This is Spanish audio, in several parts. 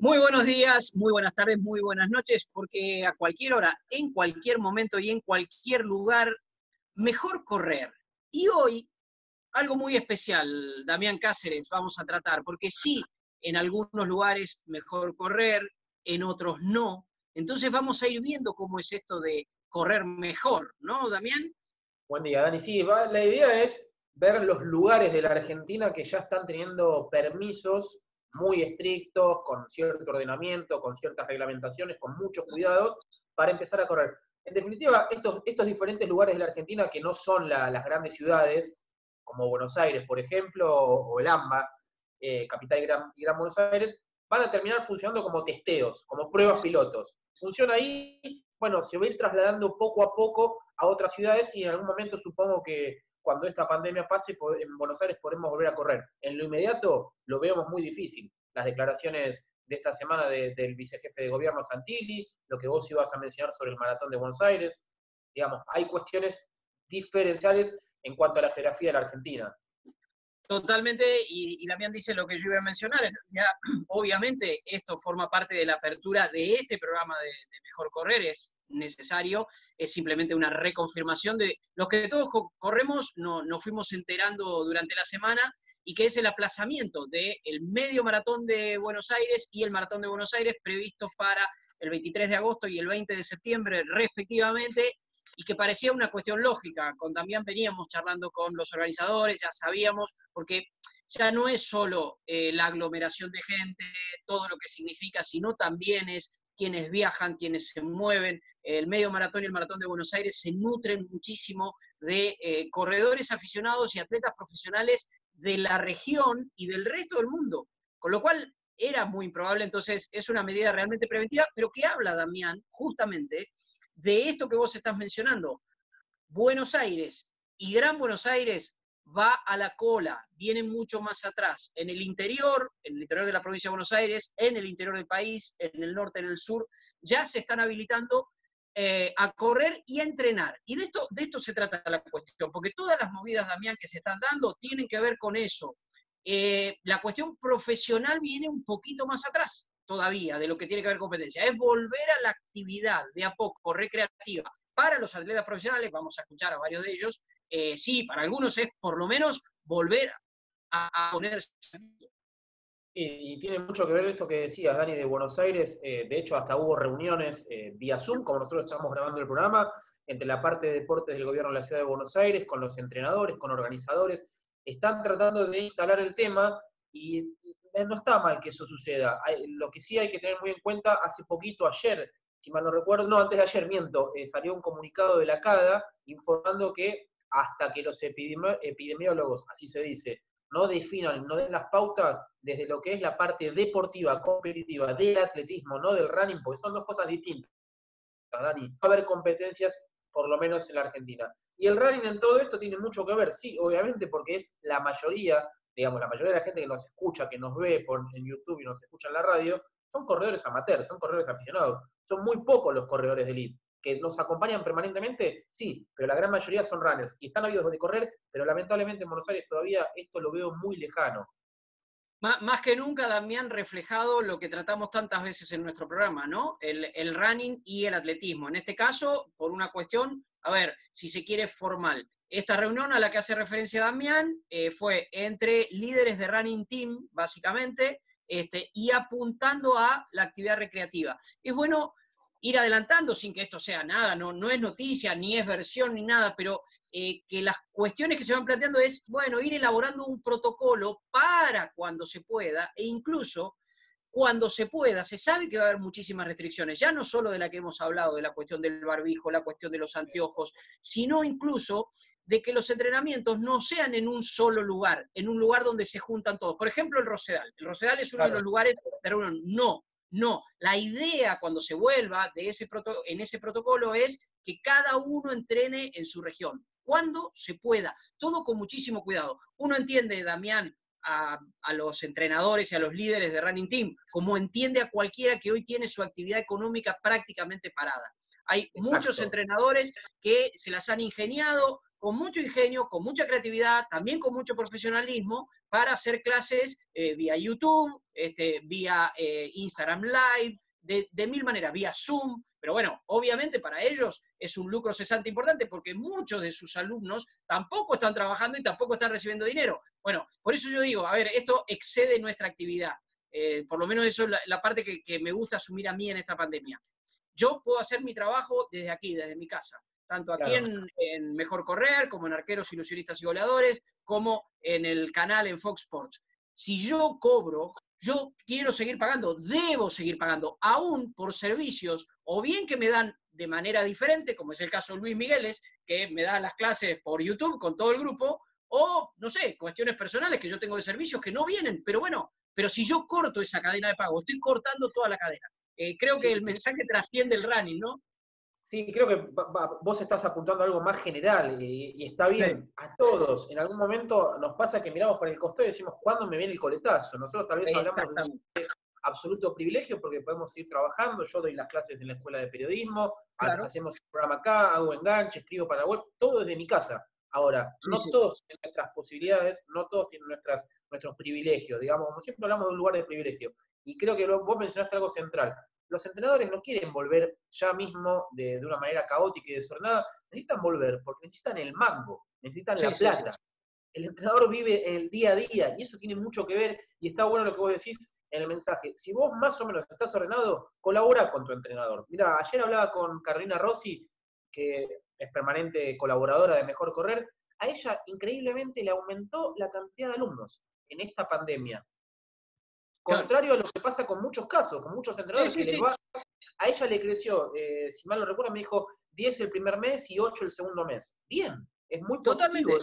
Muy buenos días, muy buenas tardes, muy buenas noches, porque a cualquier hora, en cualquier momento y en cualquier lugar, mejor correr. Y hoy, algo muy especial, Damián Cáceres, vamos a tratar, porque sí, en algunos lugares mejor correr, en otros no. Entonces vamos a ir viendo cómo es esto de correr mejor, ¿no, Damián? Buen día, Dani. Sí, la idea es ver los lugares de la Argentina que ya están teniendo permisos muy estrictos, con cierto ordenamiento, con ciertas reglamentaciones, con muchos cuidados, para empezar a correr. En definitiva, estos, estos diferentes lugares de la Argentina que no son las grandes ciudades, como Buenos Aires, por ejemplo, o, el AMBA, eh, capital y gran, gran Buenos Aires, van a terminar funcionando como testeos, como pruebas pilotos. Funciona ahí, bueno, se va a ir trasladando poco a poco a otras ciudades y en algún momento supongo que cuando esta pandemia pase, en Buenos Aires podremos volver a correr. En lo inmediato lo vemos muy difícil. Las declaraciones de esta semana del vicejefe de gobierno Santilli, lo que vos ibas a mencionar sobre el maratón de Buenos Aires, digamos, hay cuestiones diferenciales en cuanto a la geografía de la Argentina. Totalmente, y, también dice lo que yo iba a mencionar. Obviamente, esto forma parte de la apertura de este programa de, Mejor Correr, es necesario, es simplemente una reconfirmación de los que todos corremos, no, nos fuimos enterando durante la semana, y que es el aplazamiento del medio maratón de Buenos Aires y el maratón de Buenos Aires previstos para el 23 de agosto y el 20 de septiembre respectivamente, y que parecía una cuestión lógica. Con también veníamos charlando con los organizadores, ya sabíamos, porque ya no es solo eh, la aglomeración de gente, todo lo que significa, sino también es quienes viajan, quienes se mueven. El medio maratón y el maratón de Buenos Aires se nutren muchísimo de eh, corredores aficionados y atletas profesionales de la región y del resto del mundo. Con lo cual era muy improbable, entonces es una medida realmente preventiva, pero que habla, Damián, justamente de esto que vos estás mencionando. Buenos Aires y Gran Buenos Aires va a la cola, viene mucho más atrás. En el interior, en el interior de la provincia de Buenos Aires, en el interior del país, en el norte, en el sur, ya se están habilitando eh, a correr y a entrenar. Y de esto, de esto se trata la cuestión, porque todas las movidas, Damián, que se están dando tienen que ver con eso. Eh, la cuestión profesional viene un poquito más atrás todavía de lo que tiene que ver competencia, es volver a la actividad de a poco recreativa para los atletas profesionales, vamos a escuchar a varios de ellos, eh, sí, para algunos es por lo menos volver a, ponerse. Y, tiene mucho que ver esto que decías, Dani, de Buenos Aires. Eh, de hecho, hasta hubo reuniones eh, vía Zoom, como nosotros estamos grabando el programa, entre la parte de deportes del gobierno de la ciudad de Buenos Aires, con los entrenadores, con organizadores. Están tratando de instalar el tema y no está mal que eso suceda. Lo que sí hay que tener muy en cuenta, hace poquito, ayer, si mal no recuerdo, no, antes de ayer, miento, salió un comunicado de la CADA informando que hasta que los epidemiólogos, así se dice, no definan, no den las pautas desde lo que es la parte deportiva, competitiva del atletismo, no del running, porque son dos cosas distintas. Dani, va a haber competencias, por lo menos en la Argentina. Y el running en todo esto tiene mucho que ver, sí, obviamente, porque es la mayoría digamos, la mayoría de la gente que nos escucha, que nos ve en YouTube y nos escucha en la radio, son corredores amateurs, son corredores aficionados. Son muy pocos los corredores de elite. ¿Que nos acompañan permanentemente? Sí, pero la gran mayoría son runners y están habidos de correr, pero lamentablemente en Buenos Aires todavía esto lo veo muy lejano. Más que nunca, Damián, reflejado lo que tratamos tantas veces en nuestro programa, ¿no? El, el, running y el atletismo. En este caso, por una cuestión, a ver, si se quiere formal. Esta reunión a la que hace referencia Damián eh, fue entre líderes de Running Team, básicamente, este, y apuntando a la actividad recreativa. Es bueno ir adelantando sin que esto sea nada, no, no es noticia, ni es versión, ni nada, pero eh, que las cuestiones que se van planteando es, bueno, ir elaborando un protocolo para cuando se pueda, e incluso cuando se pueda. Se sabe que va a haber muchísimas restricciones, ya no solo de la que hemos hablado, de la cuestión del barbijo, la cuestión de los anteojos, sino incluso de que los entrenamientos no sean en un solo lugar, en un lugar donde se juntan todos. Por ejemplo, el Rosedal. El Rosedal es uno de los lugares, pero no, no. La idea cuando se vuelva de ese en ese protocolo es que cada uno entrene en su región, cuando se pueda, todo con muchísimo cuidado. Uno entiende, Damián, a, los entrenadores y a los líderes de Running Team, como entiende a cualquiera que hoy tiene su actividad económica prácticamente parada. Hay muchos entrenadores que se las han ingeniado con mucho ingenio, con mucha creatividad, también con mucho profesionalismo, para hacer clases eh, vía YouTube, este, vía eh, Instagram Live, de, de, mil maneras, vía Zoom. Pero bueno, obviamente para ellos es un lucro cesante importante porque muchos de sus alumnos tampoco están trabajando y tampoco están recibiendo dinero. Bueno, por eso yo digo, a ver, esto excede nuestra actividad. Eh, por lo menos eso es la, parte que, me gusta asumir a mí en esta pandemia. Yo puedo hacer mi trabajo desde aquí, desde mi casa, tanto aquí en, Mejor Correr, como en Arqueros, Ilusionistas y Goleadores, como en el canal en Fox Sports. Si yo cobro, yo quiero seguir pagando, debo seguir pagando, aún por servicios, o bien que me dan de manera diferente, como es el caso de Luis Migueles, que me da las clases por YouTube con todo el grupo, o, no sé, cuestiones personales que yo tengo de servicios que no vienen, pero bueno, pero si yo corto esa cadena de pago, estoy cortando toda la cadena. Eh, creo que el mensaje trasciende el running, ¿no? Sí, creo que vos estás apuntando a algo más general y, está bien. A todos, en algún momento nos pasa que miramos para el costado y decimos, ¿cuándo me viene el coletazo? Nosotros tal vez hablamos de absoluto privilegio porque podemos ir trabajando. Yo doy las clases en la escuela de periodismo, hacemos el programa acá, hago enganche, escribo para la web, todo desde mi casa. Ahora, no todos tienen nuestras posibilidades, no todos tienen nuestras, nuestros privilegios, digamos, como siempre hablamos de un lugar de privilegio. Y creo que vos mencionaste algo central. Los entrenadores no quieren volver ya mismo de, una manera caótica y desordenada, necesitan volver porque necesitan el mango, necesitan la plata. el entrenador vive el día a día y eso tiene mucho que ver y está bueno lo que vos decís en el mensaje. Si vos más o menos estás ordenado, colabora con tu entrenador. Mira, ayer hablaba con Carolina Rossi, que es permanente colaboradora de Mejor Correr, a ella increíblemente le aumentó la cantidad de alumnos en esta pandemia. Contrario a lo que pasa con muchos casos, con muchos entrenadores a ella le creció, eh, si mal no recuerdo, me dijo 10 el primer mes y 8 el segundo mes. Bien, es muy Totalmente.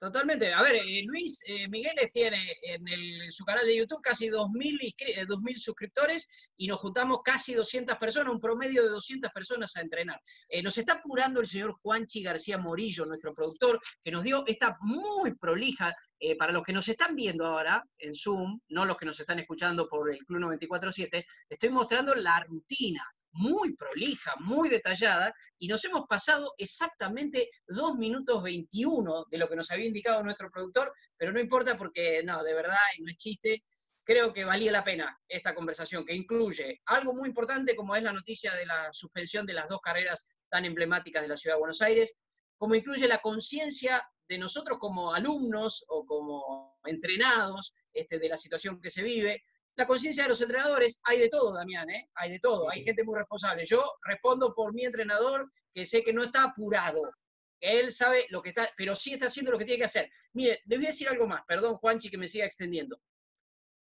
Totalmente. A ver, eh, Luis eh, Migueles tiene en, su canal de YouTube casi 2.000, 2.000 suscriptores y nos juntamos casi 200 personas, un promedio de 200 personas a entrenar. nos está apurando el señor Juanchi García Morillo, nuestro productor, que nos dio esta muy prolija, para los que nos están viendo ahora en Zoom, no los que nos están escuchando por el Club 94.7, estoy mostrando la rutina muy prolija, muy detallada, y nos hemos pasado exactamente 2 minutos 21 de lo que nos había indicado nuestro productor, pero no importa porque, no, de verdad, no es chiste, creo que valía la pena esta conversación, que incluye algo muy importante como es la noticia de la suspensión de las dos carreras tan emblemáticas de la Ciudad de Buenos Aires, como incluye la conciencia de nosotros como alumnos o como entrenados este, de la situación que se vive, la conciencia de los entrenadores, hay de todo, Damián, ¿eh? Hay de todo, hay gente muy responsable. Yo respondo por mi entrenador, que sé que no está apurado, él sabe lo que está, pero sí está haciendo lo que tiene que hacer. Mire, les voy a decir algo más, perdón, Juanchi, que me siga extendiendo.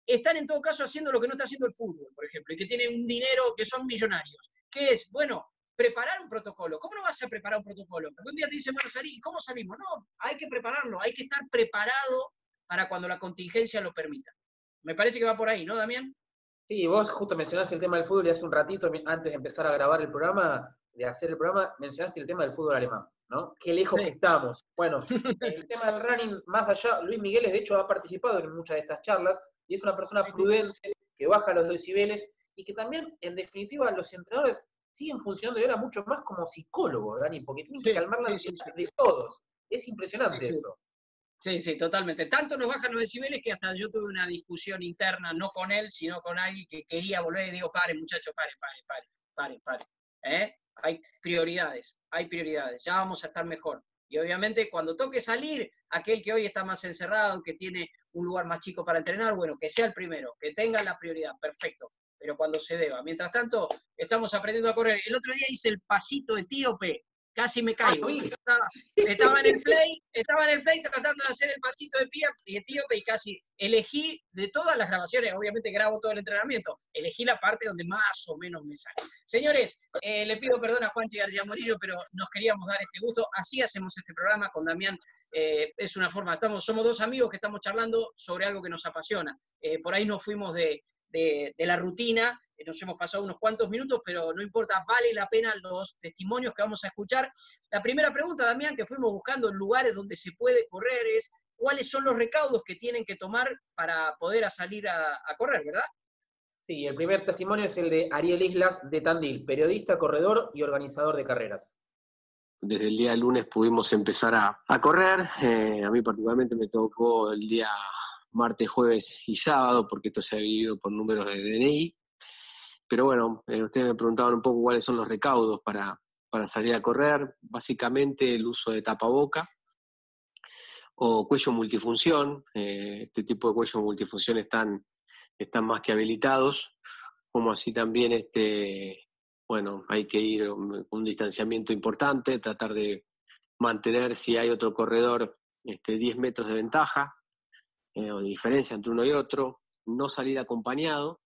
Están en todo caso haciendo lo que no está haciendo el fútbol, por ejemplo, y que tienen un dinero que son millonarios. ¿Qué es? Bueno, preparar un protocolo. ¿Cómo no vas a preparar un protocolo? Algún día te dicen, bueno, ¿y cómo salimos? No, hay que prepararlo, hay que estar preparado para cuando la contingencia lo permita. Me parece que va por ahí, ¿no, Damián? Sí, vos justo mencionaste el tema del fútbol y hace un ratito, antes de empezar a grabar el programa, de hacer el programa, mencionaste el tema del fútbol alemán, ¿no? Qué lejos que estamos. Bueno, el tema del running, más allá, Luis Miguel, de hecho, ha participado en muchas de estas charlas y es una persona prudente que baja los decibeles y que también, en definitiva, los entrenadores siguen funcionando y ahora mucho más como psicólogos, Dani, porque tienen que calmar la ansiedad de todos. Es impresionante eso. Sí, sí, totalmente. Tanto nos bajan los decibeles que hasta yo tuve una discusión interna, no con él, sino con alguien que quería volver y digo, pare, muchachos, pare, pare, pare, pare, pare. ¿Eh? Hay prioridades, hay prioridades, ya vamos a estar mejor. Y obviamente cuando toque salir, aquel que hoy está más encerrado, que tiene un lugar más chico para entrenar, bueno, que sea el primero, que tenga la prioridad, perfecto, pero cuando se deba. Mientras tanto, estamos aprendiendo a correr. El otro día hice el pasito etíope, casi me caigo. Estaba, en el play, estaba en el play tratando de hacer el pasito de pie y etíope y casi elegí de todas las grabaciones, obviamente grabo todo el entrenamiento, elegí la parte donde más o menos me sale. Señores, eh, le pido perdón a Juanchi García Morillo, pero nos queríamos dar este gusto. Así hacemos este programa con Damián. Eh, es una forma, estamos, somos dos amigos que estamos charlando sobre algo que nos apasiona. Eh, por ahí nos fuimos de, de, la rutina. Eh, nos hemos pasado unos cuantos minutos, pero no importa, vale la pena los testimonios que vamos a escuchar. La primera pregunta, Damián, que fuimos buscando en lugares donde se puede correr es cuáles son los recaudos que tienen que tomar para poder salir a, correr, ¿verdad? Sí, el primer testimonio es el de Ariel Islas de Tandil, periodista, corredor y organizador de carreras. desde el día lunes pudimos empezar a, correr. Eh, a mí particularmente me tocó el día martes, jueves y sábado, porque esto se ha dividido por números de DNI. Pero bueno, eh, ustedes me preguntaban un poco cuáles son los recaudos para, para salir a correr. Básicamente el uso de tapaboca o cuello multifunción. Eh, este tipo de cuello multifunción están, están más que habilitados, como así también este, bueno, hay que ir con un distanciamiento importante, tratar de mantener si hay otro corredor este, 10 metros de ventaja eh, o diferencia entre uno y otro, no salir acompañado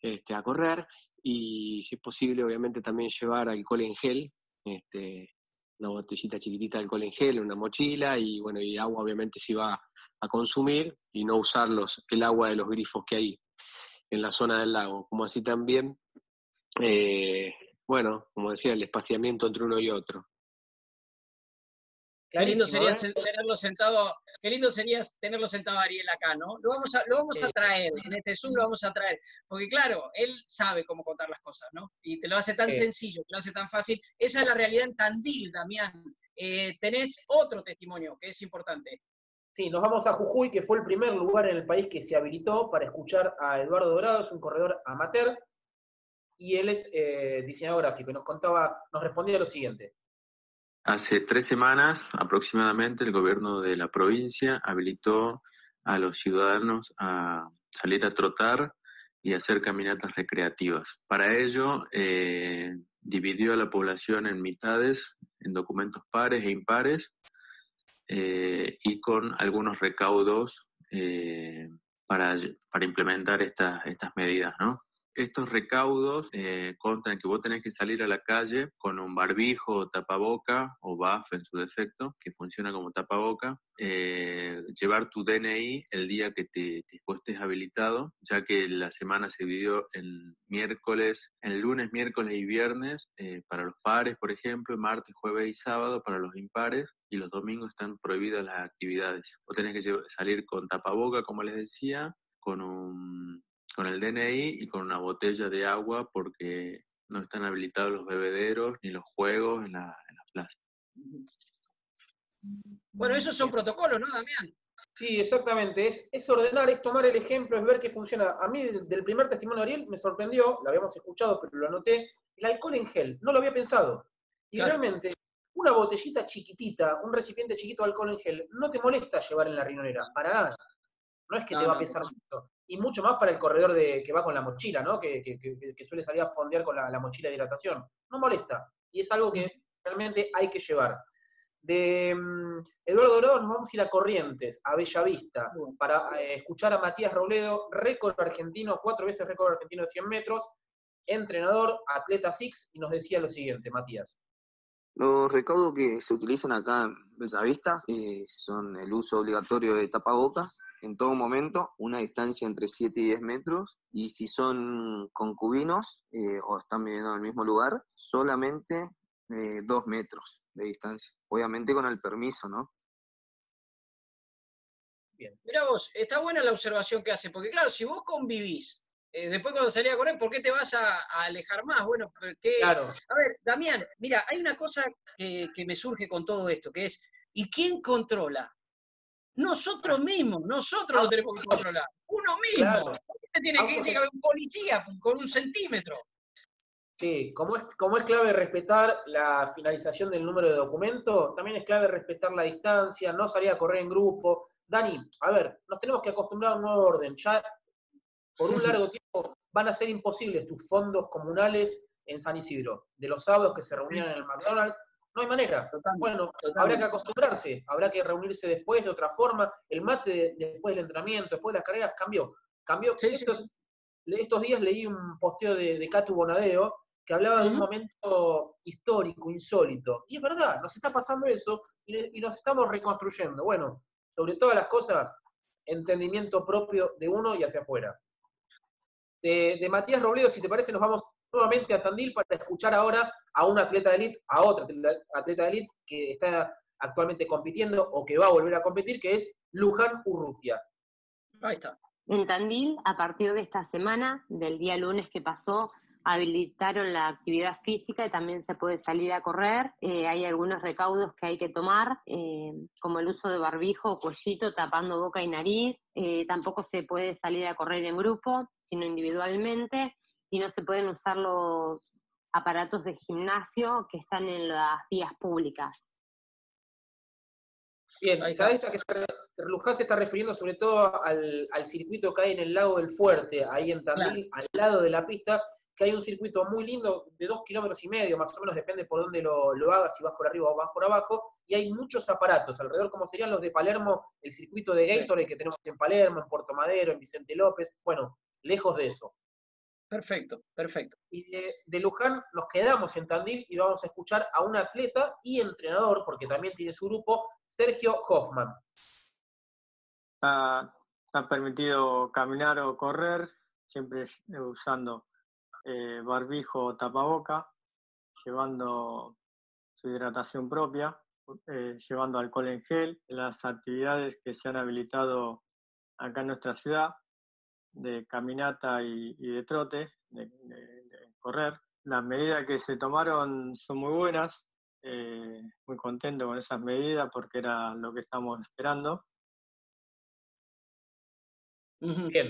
este, a correr y si es posible obviamente también llevar alcohol en gel, este, una botellita chiquitita de alcohol en gel, una mochila y bueno, y agua obviamente si va a consumir y no usar los, el agua de los grifos que hay en la zona del lago, como así también, eh, bueno, como decía, el espaciamiento entre uno y otro. Qué lindo sería ¿eh? tenerlo sentado, qué lindo sería tenerlo sentado Ariel acá, ¿no? Lo vamos a, lo vamos a traer, en este Zoom lo vamos a traer, porque claro, él sabe cómo contar las cosas, ¿no? Y te lo hace tan sencillo, te lo hace tan fácil. Esa es la realidad en Tandil, Damián. Eh, tenés otro testimonio que es importante. Sí, nos vamos a Jujuy, que fue el primer lugar en el país que se habilitó para escuchar a Eduardo Dorado, es un corredor amateur, y él es eh, diseñador gráfico, y nos contaba, nos respondía lo siguiente. Hace tres semanas aproximadamente el gobierno de la provincia habilitó a los ciudadanos a salir a trotar y hacer caminatas recreativas. Para ello, eh, dividió a la población en mitades, en documentos pares e impares, eh, y con algunos recaudos eh, para, para, implementar estas medidas, ¿no? Estos recaudos eh, que vos tenés que salir a la calle con un barbijo o tapaboca o BAF en su defecto, que funciona como tapaboca, eh, llevar tu DNI el día que te, te estés habilitado, ya que la semana se dividió en miércoles, en lunes, miércoles y viernes eh, para los pares, por ejemplo, martes, jueves y sábado para los impares, y los domingos están prohibidas las actividades. Vos tenés que salir con tapaboca, como les decía, con un con el DNI y con una botella de agua porque no están habilitados los bebederos ni los juegos en la, en plaza. Bueno, esos son protocolos, ¿no, Damián? Sí, exactamente. Es, es ordenar, es tomar el ejemplo, es ver qué funciona. A mí, del primer testimonio de Ariel, me sorprendió, lo habíamos escuchado, pero lo anoté, el alcohol en gel. No lo había pensado. Y realmente, una botellita chiquitita, un recipiente chiquito de alcohol en gel, no te molesta llevar en la riñonera, para nada. No es que te va a pesar mucho y mucho más para el corredor de, que va con la mochila, ¿no? Que, suele salir a fondear con la, mochila de hidratación. No molesta. Y es algo que realmente hay que llevar. De mm, Eduardo Dorado nos vamos a ir a Corrientes, a Bellavista, para eh, escuchar a Matías Robledo, récord argentino, cuatro veces récord argentino de 100 metros, entrenador, atleta Six, y nos decía lo siguiente, Matías. Los recaudos que se utilizan acá en Bellavista eh, son el uso obligatorio de tapabocas en todo momento, una distancia entre 7 y 10 metros, y si son concubinos eh, o están viviendo en el mismo lugar, solamente 2 eh, metros de distancia, obviamente con el permiso, ¿no? Bien. Mira vos, está buena la observación que hace, porque claro, si vos convivís eh, después cuando salí a correr, ¿por qué te vas a, alejar más? Bueno, porque... Claro. A ver, Damián, mira, hay una cosa que, me surge con todo esto, que es, ¿y quién controla? Nosotros mismos, nosotros lo tenemos que controlar. Uno mismo. ¿Por qué te tiene que ir un policía con un centímetro? Sí, como es, como es clave respetar la finalización del número de documento, también es clave respetar la distancia, no salir a correr en grupo. Dani, a ver, nos tenemos que acostumbrar a un nuevo orden. Ya por un largo tiempo van a ser imposibles tus fondos comunales en San Isidro. De los sábados que se reunían en el McDonald's, no hay manera. bueno, habrá que acostumbrarse, habrá que reunirse después de otra forma. El mate después del entrenamiento, después de las carreras, cambió. Cambió. estos, estos, días leí un posteo de, de Catu Bonadeo que hablaba de un momento histórico, insólito. Y es verdad, nos está pasando eso y, y nos estamos reconstruyendo. Bueno, sobre todas las cosas, entendimiento propio de uno y hacia afuera de, Matías Robledo, si te parece, nos vamos nuevamente a Tandil para escuchar ahora a un atleta de élite, a otro atleta de élite que está actualmente compitiendo o que va a volver a competir, que es Luján Urrutia. Ahí está. En Tandil, a partir de esta semana, del día lunes que pasó, habilitaron la actividad física y también se puede salir a correr. Eh, hay algunos recaudos que hay que tomar, eh, como el uso de barbijo o cuellito tapando boca y nariz. Eh, tampoco se puede salir a correr en grupo, sino individualmente. Y no se pueden usar los aparatos de gimnasio que están en las vías públicas. Bien, ¿sabes a qué Luján se está refiriendo sobre todo al, circuito que hay en el lago del Fuerte, ahí en Tandil, al lado de la pista, que hay un circuito muy lindo de dos kilómetros y medio, más o menos depende por dónde lo, hagas, si vas por arriba o vas por abajo, y hay muchos aparatos alrededor, como serían los de Palermo, el circuito de Gatorade que tenemos en Palermo, en Puerto Madero, en Vicente López, bueno, lejos de eso. Perfecto, perfecto. Y de, Luján nos quedamos en Tandil y vamos a escuchar a un atleta y entrenador, porque también tiene su grupo, Sergio Hoffman. Está, está permitido caminar o correr, siempre usando eh, barbijo o tapaboca, llevando su hidratación propia, eh, llevando alcohol en gel, las actividades que se han habilitado acá en nuestra ciudad, de caminata y, de trote, de, correr. Las medidas que se tomaron son muy buenas, eh, muy contento con esas medidas porque era lo que estamos esperando. Bien.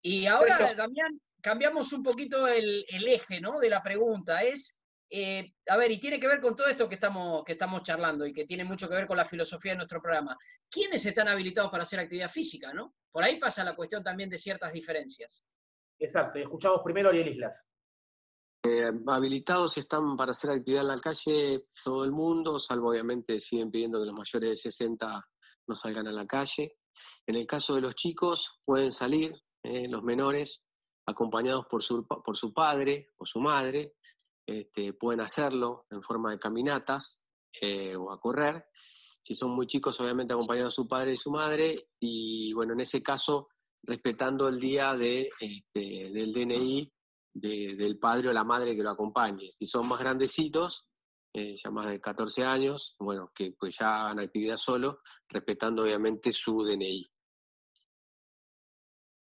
Y ahora, Damián, cambiamos un poquito el, eje ¿no? de la pregunta. Es, eh, a ver, y tiene que ver con todo esto que estamos, que estamos charlando y que tiene mucho que ver con la filosofía de nuestro programa. ¿Quiénes están habilitados para hacer actividad física? ¿no? Por ahí pasa la cuestión también de ciertas diferencias. Exacto, escuchamos primero a Ariel Islas. Eh, habilitados están para hacer actividad en la calle todo el mundo, salvo obviamente siguen pidiendo que los mayores de 60 no salgan a la calle. En el caso de los chicos, pueden salir, eh, los menores, acompañados por su, por su padre o su madre, este, pueden hacerlo en forma de caminatas eh, o a correr. Si son muy chicos, obviamente acompañados de su padre y su madre, y bueno, en ese caso, respetando el día de, este, del DNI del padre o la madre que lo acompañe. Si son más grandecitos, eh, ya más de 14 años, bueno, que pues ya hagan actividad solo, respetando obviamente su DNI.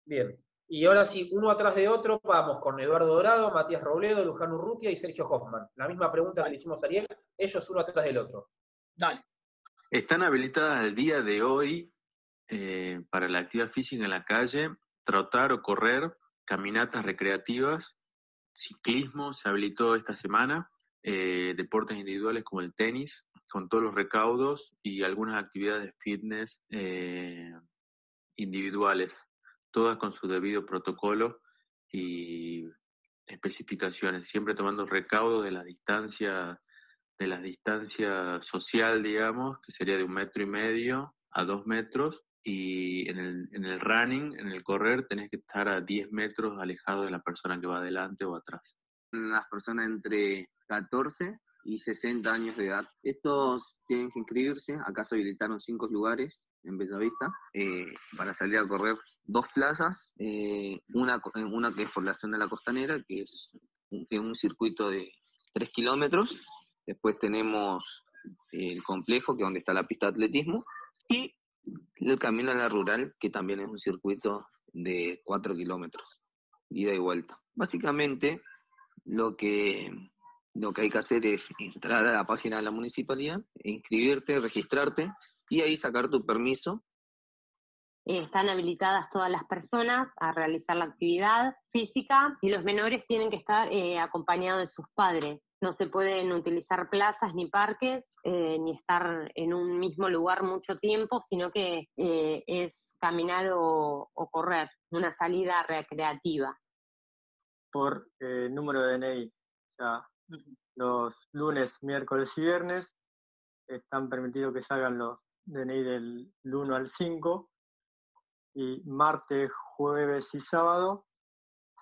Bien, y ahora sí, uno atrás de otro, vamos con Eduardo Dorado, Matías Robledo, Luján Urrutia y Sergio Hoffman. La misma pregunta que le hicimos a Ariel, ellos uno atrás del otro. Dale. Están habilitadas el día de hoy eh, para la actividad física en la calle, trotar o correr, caminatas recreativas, ciclismo se habilitó esta semana, eh, deportes individuales como el tenis, con todos los recaudos y algunas actividades fitness eh, individuales todas con su debido protocolo y especificaciones, siempre tomando recaudo de la distancia, de la distancia social, digamos, que sería de un metro y medio a dos metros, y en el, en el running, en el correr, tenés que estar a 10 metros alejado de la persona que va adelante o atrás. Las personas entre 14 y 60 años de edad. Estos tienen que inscribirse, acá se habilitaron cinco lugares, en Bellavista, eh, para salir a correr dos plazas, eh, una, una que es por la zona de la costanera, que es un, un circuito de 3 kilómetros, después tenemos el complejo, que donde está la pista de atletismo, y el camino a la rural, que también es un circuito de 4 kilómetros, ida y vuelta. Básicamente, lo que, lo que hay que hacer es entrar a la página de la municipalidad, inscribirte, registrarte, y ahí sacar tu permiso. Eh, están habilitadas todas las personas a realizar la actividad física y los menores tienen que estar eh, acompañados de sus padres. No se pueden utilizar plazas ni parques, eh, ni estar en un mismo lugar mucho tiempo, sino que es caminar o, correr, una salida recreativa. Por número de DNI, los lunes, miércoles y viernes están permitidos que salgan los DNI del 1 al 5 y martes, jueves y sábado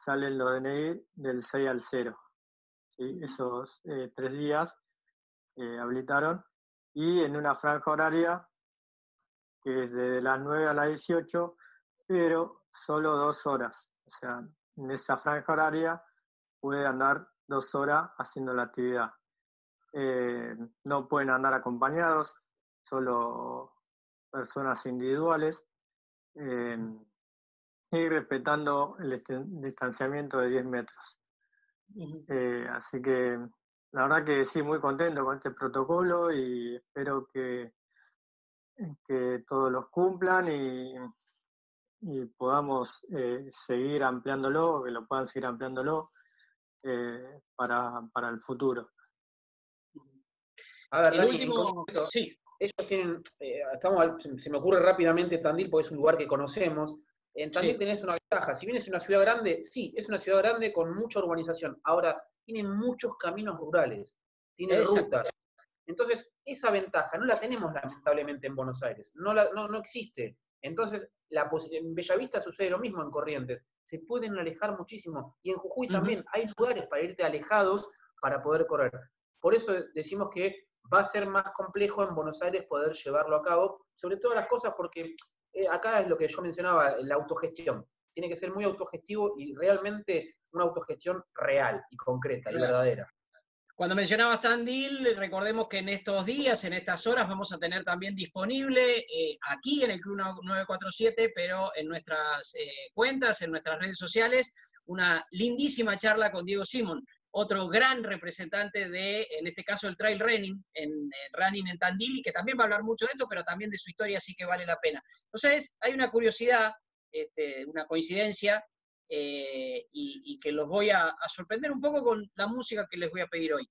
salen los DNI del 6 al 0. Esos eh, tres días eh, habilitaron y en una franja horaria que es de las 9 a las 18, pero solo dos horas. O sea, en esa franja horaria puede andar dos horas haciendo la actividad. Eh, no pueden andar acompañados, solo personas individuales. y respetando el distanciamiento de 10 metros. Eh, así que la verdad que sí, muy contento con este protocolo y espero que, que todos los cumplan y, y podamos eh, seguir ampliándolo, que lo puedan seguir ampliándolo eh, para, para, el futuro. A ver, Dani, sí. Ellos tienen, eh, estamos, se me ocurre rápidamente Tandil porque es un lugar que conocemos. En Tandil tenés una ventaja, si bien es una ciudad grande, sí, es una ciudad grande con mucha urbanización. Ahora, tiene muchos caminos rurales, tiene rutas. Entonces, esa ventaja no la tenemos lamentablemente en Buenos Aires, no, la, no, no existe. Entonces, la en Bellavista sucede lo mismo en Corrientes. Se pueden alejar muchísimo. Y en Jujuy también hay lugares para irte alejados para poder correr. Por eso decimos que va a ser más complejo en Buenos Aires poder llevarlo a cabo, sobre todas las cosas porque eh, acá es lo que yo mencionaba, la autogestión. Tiene que ser muy autogestivo y realmente una autogestión real y concreta y verdadera. Cuando mencionabas Tandil, recordemos que en estos días, en estas horas, vamos a tener también disponible eh, aquí en el Club 947, pero en nuestras eh, cuentas, en nuestras redes sociales, una lindísima charla con Diego Simón, otro gran representante de, en este caso, el trail running, en, running en Tandil, y que también va a hablar mucho de esto, pero también de su historia, así que vale la pena. Entonces, hay una curiosidad, este, una coincidencia, eh, y, que los voy a, sorprender un poco con la música que les voy a pedir hoy.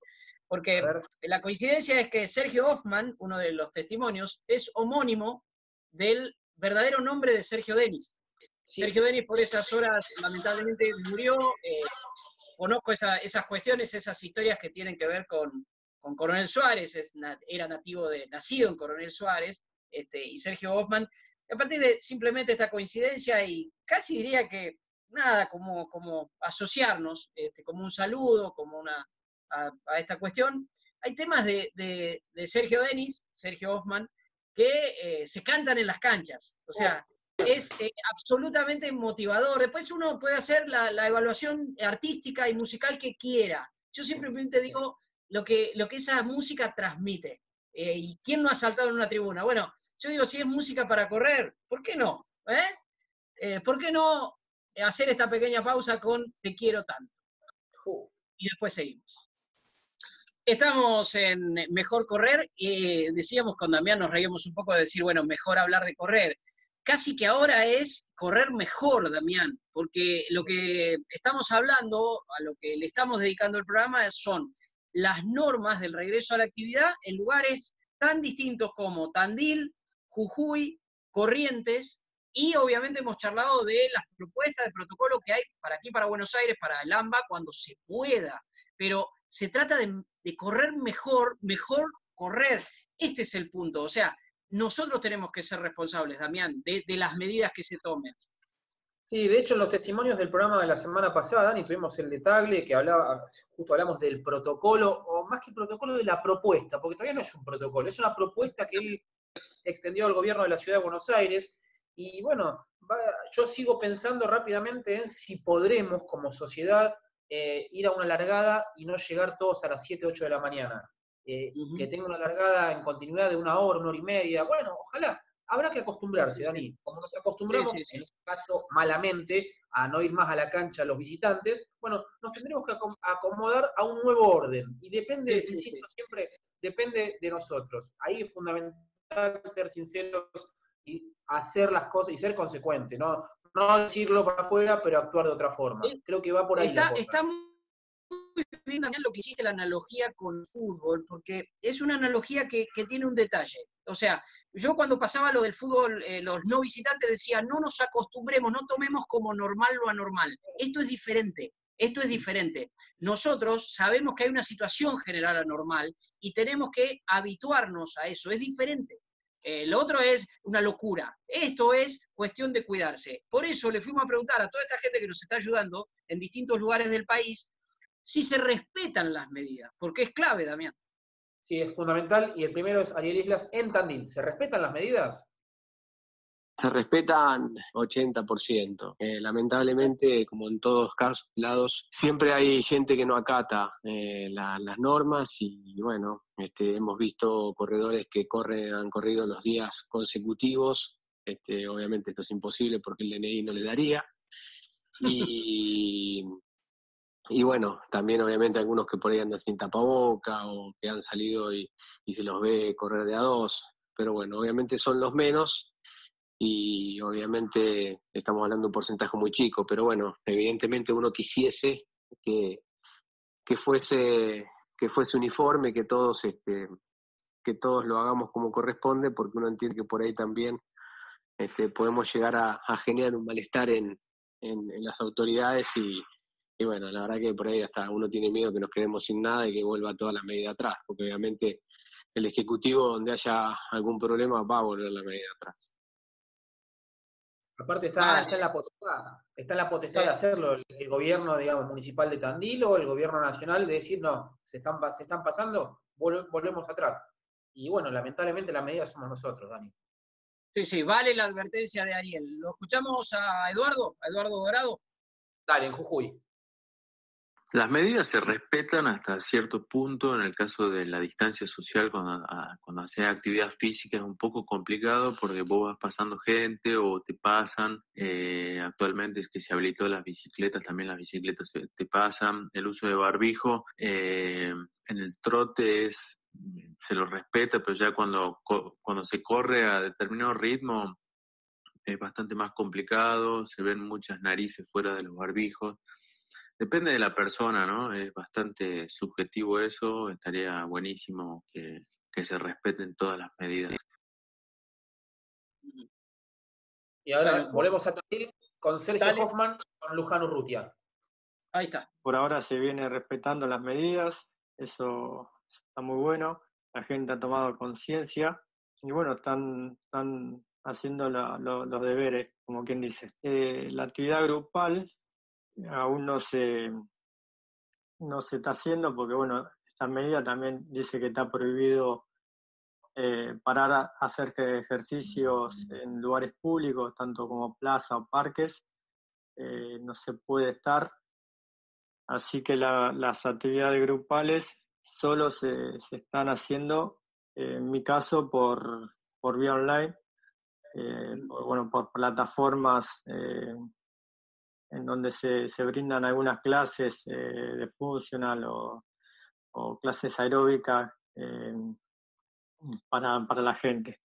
Porque la coincidencia es que Sergio Hoffman, uno de los testimonios, es homónimo del verdadero nombre de Sergio Denis. Sergio Denis por estas horas lamentablemente murió. Eh, conozco esas cuestiones, esas historias que tienen que ver con, Coronel Suárez, era nativo de, nacido en Coronel Suárez, este, y Sergio Hoffman. A partir de simplemente esta coincidencia, y casi diría que nada, como, asociarnos, este, como un saludo, como una, a, esta cuestión. Hay temas de, Sergio Denis, Sergio Hoffman, que eh, se cantan en las canchas. O sea, es eh, absolutamente motivador. Después uno puede hacer la, la, evaluación artística y musical que quiera. Yo simplemente digo lo que, lo que esa música transmite. Eh, ¿Y quién no ha saltado en una tribuna? Bueno, yo digo, si es música para correr, ¿por qué no? ¿Por qué no hacer esta pequeña pausa con Te quiero tanto. Y después seguimos. Estamos en Mejor Correr y decíamos con Damián, nos reíamos un poco de decir, bueno, mejor hablar de correr. Casi que ahora es correr mejor, Damián, porque lo que estamos hablando, a lo que le estamos dedicando el programa son las normas del regreso a la actividad en lugares tan distintos como Tandil, Jujuy, Corrientes y obviamente hemos charlado de las propuestas de protocolo que hay para aquí, para Buenos Aires, para el AMBA, cuando se pueda. Pero se trata de, correr mejor, mejor correr. Este es el punto. O sea, nosotros tenemos que ser responsables, Damián, de, las medidas que se tomen. Sí, de hecho en los testimonios del programa de la semana pasada, Dani, tuvimos el de Tagle, que hablaba, justo hablamos del protocolo, o más que el protocolo, de la propuesta, porque todavía no es un protocolo, es una propuesta que él extendió al gobierno de la ciudad de Buenos Aires, y bueno, yo sigo pensando rápidamente en si podremos como sociedad eh, ir a una largada y no llegar todos a las 7, 8 de la mañana. Eh, que tenga una largada en continuidad de una hora, una hora y media. Bueno, ojalá. Habrá que acostumbrarse, Dani. Como nos acostumbramos, en este caso malamente, a no ir más a la cancha a los visitantes, bueno, nos tendremos que acomodar a un nuevo orden. Y depende, insisto, siempre depende de nosotros. Ahí es fundamental ser sinceros y hacer las cosas y ser consecuente, no, no decirlo para afuera, pero actuar de otra forma. Creo que va por ahí. Está, está muy bien también lo que hiciste la analogía con fútbol, porque es una analogía que, tiene un detalle. O sea, yo cuando pasaba lo del fútbol, eh, los no visitantes decían, no nos acostumbremos, no tomemos como normal lo anormal. Esto es diferente. Esto es diferente. Nosotros sabemos que hay una situación general anormal y tenemos que habituarnos a eso. Es diferente. El otro es una locura. Esto es cuestión de cuidarse. Por eso le fuimos a preguntar a toda esta gente que nos está ayudando en distintos lugares del país si se respetan las medidas, porque es clave, Damián. Sí, es fundamental. Y el primero es Ariel Islas en Tandil. ¿Se respetan las medidas? se respetan 80%. Eh, lamentablemente, como en todos casos, lados, siempre hay gente que no acata eh, las normas y bueno, este, hemos visto corredores que corren, han corrido los días consecutivos este, obviamente esto es imposible porque el DNI no le daría. Y, y bueno, también obviamente algunos que por ahí andan sin tapaboca o que han salido y, y se los ve correr de a dos, pero bueno, obviamente son los menos y obviamente estamos hablando de un porcentaje muy chico, pero bueno, evidentemente uno quisiese que, que fuese que fuese uniforme, que todos este, que todos lo hagamos como corresponde, porque uno entiende que por ahí también este, podemos llegar a, generar un malestar en, en, las autoridades y, y, bueno, la verdad que por ahí hasta uno tiene miedo que nos quedemos sin nada y que vuelva toda la medida atrás, porque obviamente el Ejecutivo, donde haya algún problema, va a volver la medida atrás. Aparte está, está en la potestad, está en la potestad de hacerlo el, gobierno, digamos, municipal de Tandil o el gobierno nacional de decir, no, se están, se están pasando, volvemos atrás. Y bueno, lamentablemente la medida somos nosotros, Dani. Sí, sí, vale la advertencia de Ariel. ¿Lo escuchamos a Eduardo, a Eduardo Dorado? Dale, en Jujuy. Las medidas se respetan hasta cierto punto. En el caso de la distancia social, cuando, ah, cuando haces actividad física es un poco complicado porque vos vas pasando gente o te pasan. Eh, actualmente es que se habilitó las bicicletas, también las bicicletas te pasan. El uso de barbijo eh, en el trote es, se lo respeta, pero ya cuando, cuando se corre a determinado ritmo es bastante más complicado. Se ven muchas narices fuera de los barbijos. Depende de la persona, ¿no? Es bastante subjetivo eso. Estaría buenísimo que, se respeten todas las medidas. Y ahora volvemos a tener con Sergio Hoffman, con Luján Urrutia. Ahí está. Por ahora se viene respetando las medidas, eso está muy bueno. La gente ha tomado conciencia y bueno, están, están haciendo los deberes, como quien dice. Eh, la actividad grupal aún no se, no se está haciendo porque, bueno, esta medida también dice que está prohibido eh, parar a hacer ejercicios en lugares públicos, tanto como plaza o parques, eh, no se puede estar. Así que las actividades grupales solo se, se están haciendo, en mi caso, por, por vía online, eh, bueno, por plataformas en donde se, se brindan algunas clases eh, de funcional o, clases aeróbicas eh, para, para, la gente.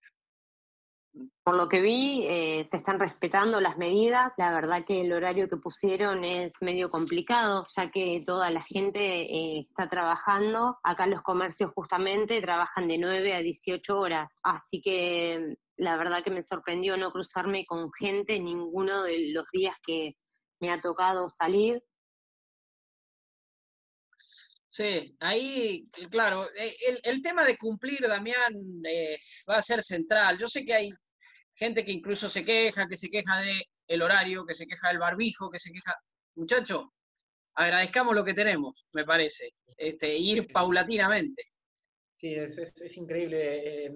Por lo que vi, eh, se están respetando las medidas. La verdad que el horario que pusieron es medio complicado, ya que toda la gente está trabajando. Acá los comercios justamente trabajan de 9 a 18 horas. Así que la verdad que me sorprendió no cruzarme con gente ninguno de los días que, me ha tocado salir. Sí, ahí, claro, eh, el, tema de cumplir, Damián, eh, va a ser central. Yo sé que hay gente que incluso se queja, que se queja del el horario, que se queja del barbijo, que se queja. Muchacho, agradezcamos lo que tenemos, me parece. Este, ir paulatinamente. Sí, es, increíble. Eh,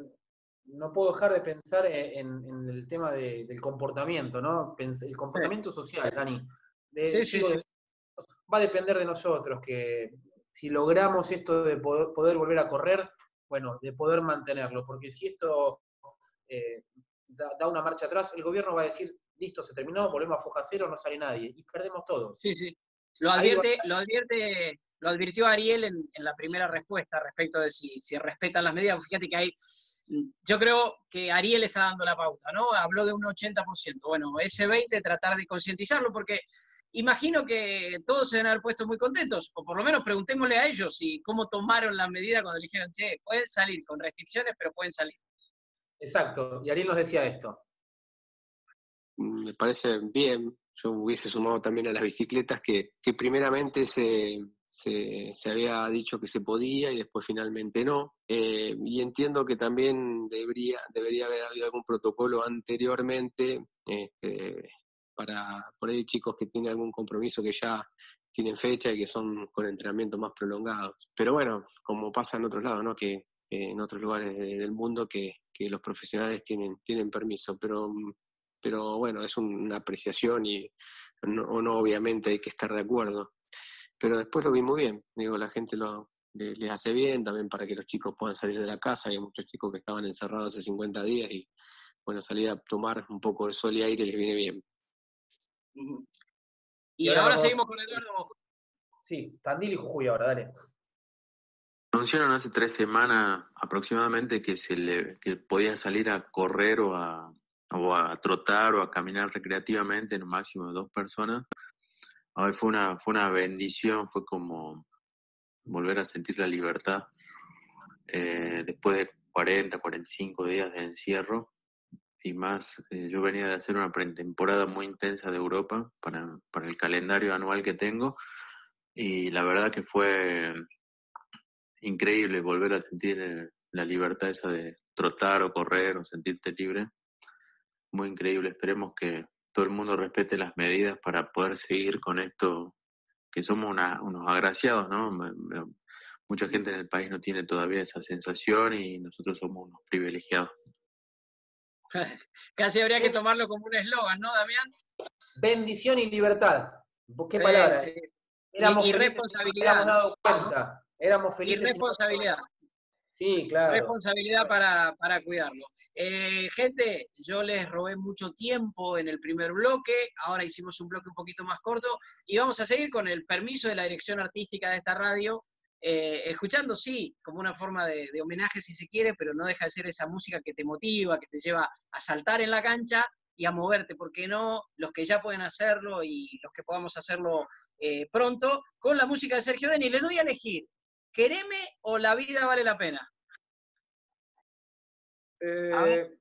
no puedo dejar de pensar en, el tema del comportamiento, ¿no? El comportamiento social, Dani. Va a depender de nosotros que si logramos esto de poder, volver a correr, bueno, de poder mantenerlo, porque si esto eh, da, una marcha atrás, el gobierno va a decir, listo, se terminó, volvemos a foja cero, no sale nadie, y perdemos todos. Sí, sí. Lo advierte, lo advierte lo advirtió Ariel en, la primera respuesta respecto de si, si, respetan las medidas. Fíjate que hay, yo creo que Ariel está dando la pauta, ¿no? Habló de un 80%. Bueno, ese 20% tratar de concientizarlo, porque imagino que todos se van a haber puesto muy contentos, o por lo menos preguntémosle a ellos y cómo tomaron la medida cuando le dijeron, che, pueden salir con restricciones, pero pueden salir. Exacto, y Ariel nos decía esto. Me parece bien, yo hubiese sumado también a las bicicletas que, que primeramente se, se, había dicho que se podía y después finalmente no. Eh, y entiendo que también debería, debería haber habido algún protocolo anteriormente este, para por ahí chicos que tienen algún compromiso que ya tienen fecha y que son con entrenamientos más prolongados. Pero bueno, como pasa en otros lados, ¿no? Que, en otros lugares del mundo que, que, los profesionales tienen, tienen permiso, pero, pero bueno, es una apreciación y no obviamente hay que estar de acuerdo pero después lo vi muy bien. Digo, la gente lo, les hace bien también para que los chicos puedan salir de la casa. Hay muchos chicos que estaban encerrados hace 50 días y bueno, salir a tomar un poco de sol y aire les viene bien. Y, ahora, seguimos con Eduardo. Sí, Tandil y Jujuy ahora, dale. Anunciaron hace tres semanas aproximadamente que se le que podía salir a correr o a, o a trotar o a caminar recreativamente en un máximo de dos personas. Hoy fue una, fue una bendición, fue como volver a sentir la libertad eh, después de 40, 45 días de encierro y más, eh, yo venía de hacer una pretemporada muy intensa de Europa para, para el calendario anual que tengo y la verdad que fue increíble volver a sentir eh, la libertad esa de trotar o correr o sentirte libre. Muy increíble. Esperemos que todo el mundo respete las medidas para poder seguir con esto, que somos unos agraciados, ¿no? Mucha gente en el país no tiene todavía esa sensación y nosotros somos unos privilegiados. Casi habría que tomarlo como un eslogan, ¿no, Damián? Bendición y libertad. ¿Qué palabras? y, responsabilidad. dado cuenta. Éramos felices. Y responsabilidad. Sí, claro. Responsabilidad para, para cuidarlo. Eh, gente, yo les robé mucho tiempo en el primer bloque, ahora hicimos un bloque un poquito más corto y vamos a seguir con el permiso de la dirección artística de esta radio, eh, escuchando, sí, como una forma de, homenaje si se quiere, pero no deja de ser esa música que te motiva, que te lleva a saltar en la cancha y a moverte, porque no los que ya pueden hacerlo y los que podamos hacerlo eh, pronto, con la música de Sergio Deni. Les doy a elegir ¿Quereme o la vida vale la pena? Eh,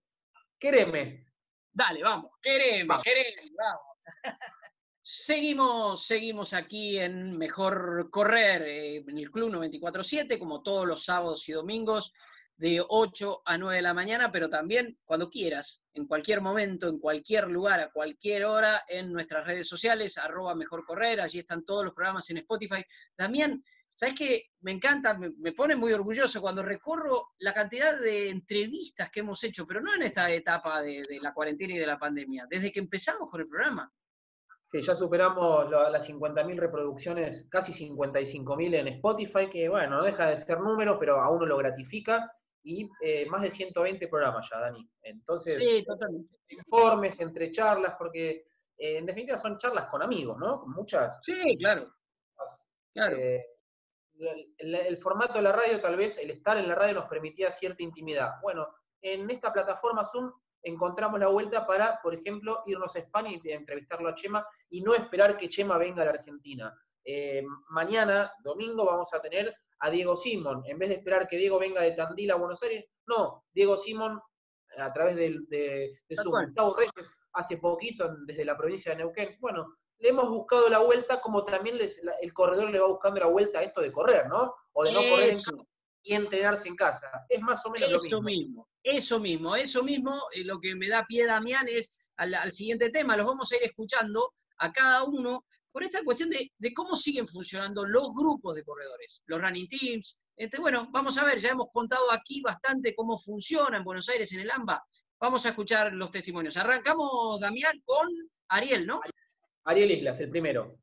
quereme. Dale, vamos. Quereme, vamos. quereme, vamos. Seguimos, seguimos aquí en Mejor Correr, eh, en el Club 94.7, como todos los sábados y domingos, de 8 a 9 de la mañana, pero también cuando quieras, en cualquier momento, en cualquier lugar, a cualquier hora, en nuestras redes sociales, arroba Mejor Correr, allí están todos los programas en Spotify. También ¿Sabes qué? Me encanta, me, pone muy orgulloso cuando recorro la cantidad de entrevistas que hemos hecho, pero no en esta etapa de, la cuarentena y de la pandemia, desde que empezamos con el programa. Sí, ya superamos las 50.000 reproducciones, casi 55.000 en Spotify, que bueno, no deja de ser número, pero a uno lo gratifica. Y eh, más de 120 programas ya, Dani. Entonces, sí, totalmente. informes, entre charlas, porque eh, en definitiva son charlas con amigos, ¿no? Con muchas. Sí, claro. claro. Eh, el, formato de la radio, tal vez el estar en la radio nos permitía cierta intimidad. Bueno, en esta plataforma Zoom encontramos la vuelta para, por ejemplo, irnos a España y entrevistarlo a Chema y no esperar que Chema venga a la Argentina. Eh, mañana, domingo, vamos a tener a Diego Simón. En vez de esperar que Diego venga de Tandil a Buenos Aires, no, Diego Simón a través de, de, de su Gustavo Reyes hace poquito desde la provincia de Neuquén. Bueno, le hemos buscado la vuelta como también el corredor le va buscando la vuelta a esto de correr, ¿no? O de no correr y entrenarse en casa. Es más o menos eso lo mismo. Eso mismo, eso mismo, eh, lo que me da pie Damián es al, siguiente tema, los vamos a ir escuchando a cada uno por esta cuestión de, cómo siguen funcionando los grupos de corredores, los running teams. Este, bueno, vamos a ver, ya hemos contado aquí bastante cómo funciona en Buenos Aires en el AMBA. Vamos a escuchar los testimonios. Arrancamos, Damián, con Ariel, ¿no? Ariel Islas, el primero.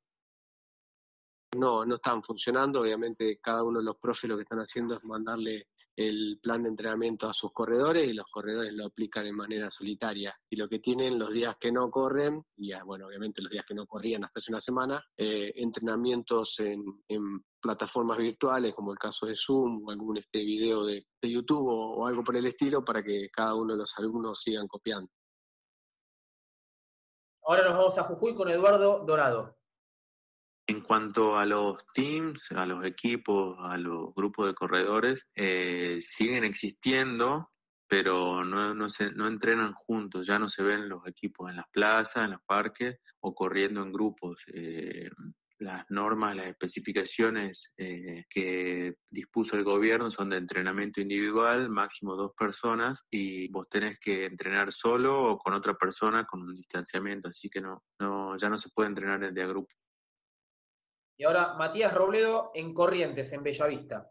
No, no están funcionando. Obviamente, cada uno de los profes lo que están haciendo es mandarle el plan de entrenamiento a sus corredores y los corredores lo aplican en manera solitaria. Y lo que tienen los días que no corren, y bueno, obviamente los días que no corrían hasta hace una semana, eh, entrenamientos en, plataformas virtuales como el caso de Zoom o algún este video de, YouTube o, algo por el estilo para que cada uno de los alumnos sigan copiando. Ahora nos vamos a Jujuy con Eduardo Dorado. En cuanto a los teams, a los equipos, a los grupos de corredores, eh, siguen existiendo, pero no, no, se, no entrenan juntos, ya no se ven los equipos en las plazas, en los parques o corriendo en grupos. Eh, las normas, las especificaciones eh, que dispuso el gobierno son de entrenamiento individual, máximo dos personas, y vos tenés que entrenar solo o con otra persona con un distanciamiento, así que no, no ya no se puede entrenar de a grupo. Y ahora Matías Robledo en Corrientes, en Bellavista.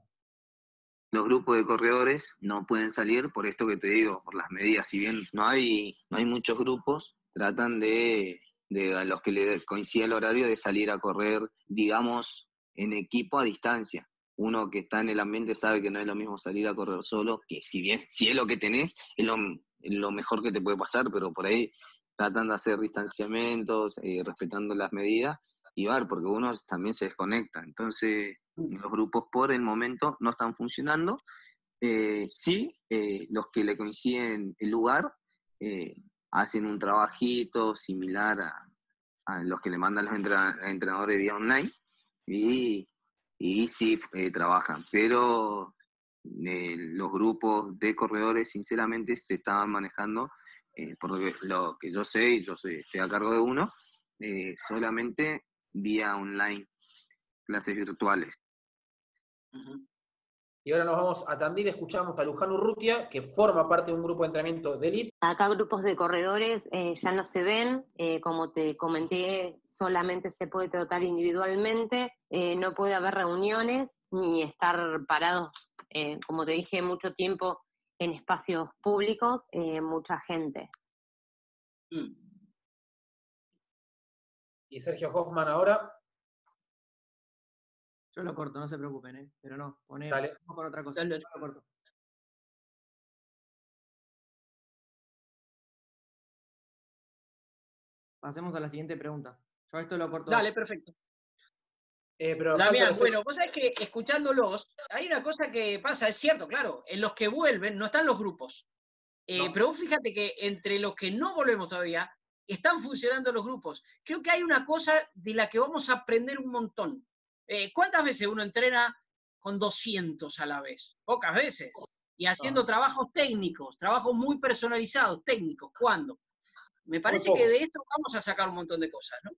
Los grupos de corredores no pueden salir por esto que te digo, por las medidas. Si bien no hay, no hay muchos grupos, tratan de de a los que le coincide el horario de salir a correr, digamos, en equipo a distancia. Uno que está en el ambiente sabe que no es lo mismo salir a correr solo, que si bien, si es lo que tenés, es lo, lo mejor que te puede pasar, pero por ahí tratan de hacer distanciamientos, eh, respetando las medidas y ver, porque uno también se desconecta. Entonces, los grupos por el momento no están funcionando. Eh, sí, eh, los que le coinciden el lugar hacen un trabajito similar a, los que le mandan los entrenadores vía online y, y sí trabajan, pero los grupos de corredores sinceramente se estaban manejando eh, por lo que, yo sé, y yo soy, estoy a cargo de uno, eh, solamente vía online, clases virtuales. Y ahora nos vamos a Tandil, escuchamos a Luján Urrutia, que forma parte de un grupo de entrenamiento de élite. Acá grupos de corredores eh, ya no se ven, como te comenté, solamente se puede tratar individualmente, no puede haber reuniones ni estar parados, como te dije, mucho tiempo en espacios públicos eh, mucha gente. Y Sergio Hoffman ahora. Yo lo corto, no se preocupen, ¿eh? pero no, poné, Dale. con otra cosa. Yo lo corto. Pasemos a la siguiente pregunta. Yo esto lo corto. Dale, perfecto. Eh, pero Damián, bueno, vos sabés que escuchándolos, hay una cosa que pasa, es cierto, claro, en los que vuelven no están los grupos. Eh, pero vos fíjate que entre los que no volvemos todavía, están funcionando los grupos. Creo que hay una cosa de la que vamos a aprender un montón. Eh, ¿Cuántas veces uno entrena con 200 a la vez? Pocas veces. Y haciendo trabajos técnicos, trabajos muy personalizados, técnicos. ¿Cuándo? Me parece que de esto vamos a sacar un montón de cosas, ¿no?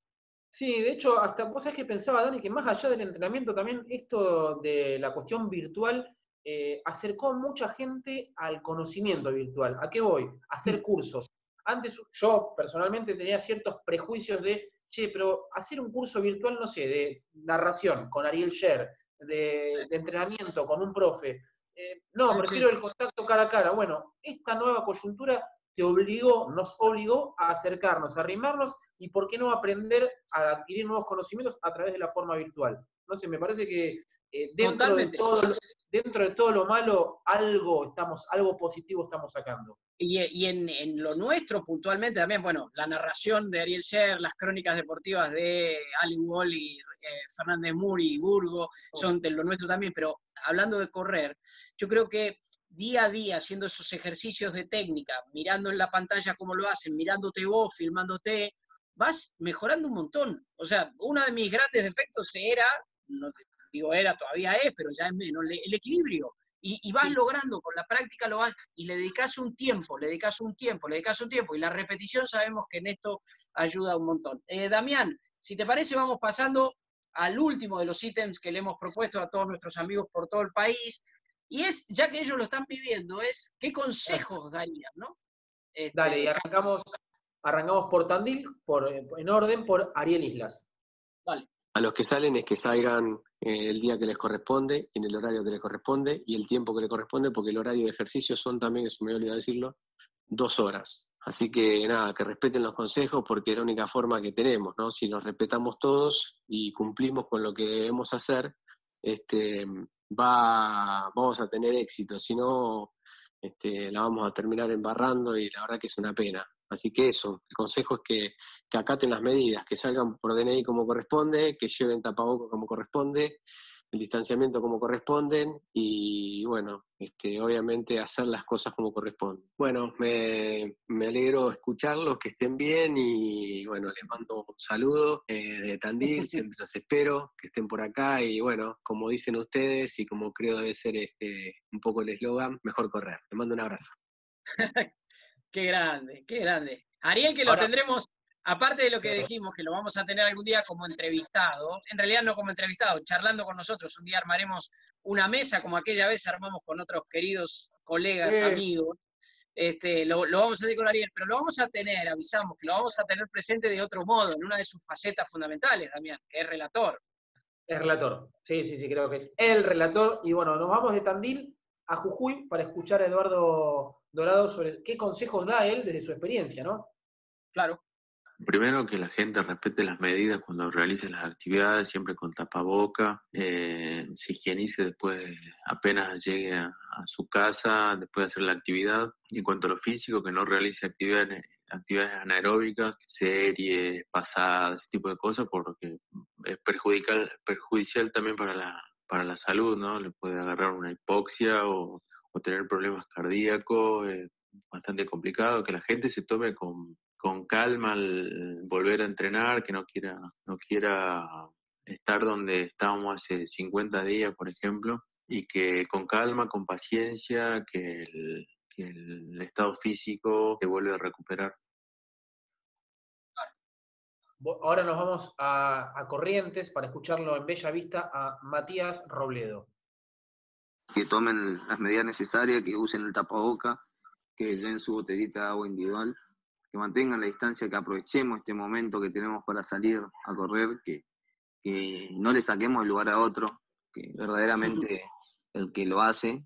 Sí, de hecho, hasta vos sabés que pensaba, Dani, que más allá del entrenamiento, también esto de la cuestión virtual eh, acercó mucha gente al conocimiento virtual. ¿A qué voy? A hacer mm. cursos. Antes yo personalmente tenía ciertos prejuicios de, che, pero hacer un curso virtual, no sé, de narración con Ariel Sher, de, entrenamiento con un profe. Eh, no, prefiero el contacto cara a cara. Bueno, esta nueva coyuntura te obligó, nos obligó a acercarnos, a arrimarnos y por qué no aprender a adquirir nuevos conocimientos a través de la forma virtual. No sé, me parece que eh, dentro, de todo, dentro de todo lo malo, algo, estamos, algo positivo estamos sacando. Y, en, lo nuestro puntualmente también, bueno, la narración de Ariel Sher, las crónicas deportivas de Ali Wall y eh, Fernández Muri y Burgo, oh. son de lo nuestro también, pero hablando de correr, yo creo que día a día haciendo esos ejercicios de técnica, mirando en la pantalla cómo lo hacen, mirándote vos, filmándote, vas mejorando un montón. O sea, uno de mis grandes defectos era, no digo era, todavía es, pero ya es menos, el equilibrio. Y, vas logrando, con la práctica lo vas, y le dedicas un tiempo, le dedicas un tiempo, le dedicas un tiempo, y la repetición sabemos que en esto ayuda un montón. Eh, Damián, si te parece, vamos pasando al último de los ítems que le hemos propuesto a todos nuestros amigos por todo el país, y es, ya que ellos lo están pidiendo, es qué consejos darían, ¿no? Este, Dale, y arrancamos, arrancamos por Tandil, por, en orden, por Ariel Islas. Dale. A los que salen es que salgan eh, el día que les corresponde, en el horario que les corresponde y el tiempo que les corresponde, porque el horario de ejercicio son también, eso me olvidado decirlo, dos horas. Así que nada, que respeten los consejos porque es la única forma que tenemos, ¿no? Si nos respetamos todos y cumplimos con lo que debemos hacer, este, va, vamos a tener éxito, si no, este, la vamos a terminar embarrando y la verdad que es una pena. Así que eso, el consejo es que, que acaten las medidas, que salgan por DNI como corresponde, que lleven tapabocas como corresponde, el distanciamiento como corresponden y bueno, este, obviamente hacer las cosas como corresponden. Bueno, me, me alegro escucharlos, que estén bien y bueno, les mando un saludo eh, de Tandil, siempre los espero, que estén por acá y bueno, como dicen ustedes y como creo debe ser este un poco el eslogan, mejor correr. Les mando un abrazo. qué grande, qué grande. Ariel, que lo tendremos aparte de lo que dijimos, que lo vamos a tener algún día como entrevistado, en realidad no como entrevistado, charlando con nosotros, un día armaremos una mesa como aquella vez armamos con otros queridos colegas, amigos, este, lo, vamos a hacer con Ariel, pero lo vamos a tener, avisamos, que lo vamos a tener presente de otro modo, en una de sus facetas fundamentales, Damián, que es relator. Es relator, sí, sí, sí, creo que es el relator. Y bueno, nos vamos de Tandil a Jujuy para escuchar a Eduardo Dorado sobre qué consejos da él desde su experiencia, ¿no? Claro. primero que la gente respete las medidas cuando realice las actividades, siempre con tapaboca, eh, se higienice después, apenas llegue a, su casa, después de hacer la actividad. Y en cuanto a lo físico, que no realice actividades, actividades anaeróbicas, series, pasadas, ese tipo de cosas, porque es perjudicial, perjudicial también para la, para la salud, ¿no? Le puede agarrar una hipoxia o, tener problemas cardíacos, es bastante complicado, que la gente se tome con, con calma al volver a entrenar, que no quiera, no quiera estar donde estábamos hace 50 días, por ejemplo, y que con calma, con paciencia, que el, estado físico se vuelve a recuperar. Ahora nos vamos a, a, Corrientes para escucharlo en Bella Vista a Matías Robledo. Que tomen las medidas necesarias, que usen el tapaboca, que den su botellita de agua individual que mantengan la distancia, que aprovechemos este momento que tenemos para salir a correr, que, no le saquemos el lugar a otro, que verdaderamente el que lo hace,